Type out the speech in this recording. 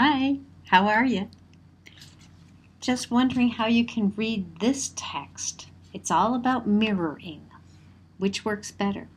Hi, how are you? Just wondering how you can read this text. It's all about mirroring. Which works better?